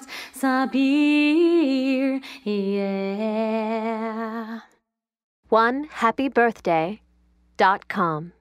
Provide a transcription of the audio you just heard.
my Sabir, yeah. One happy birthday dot com.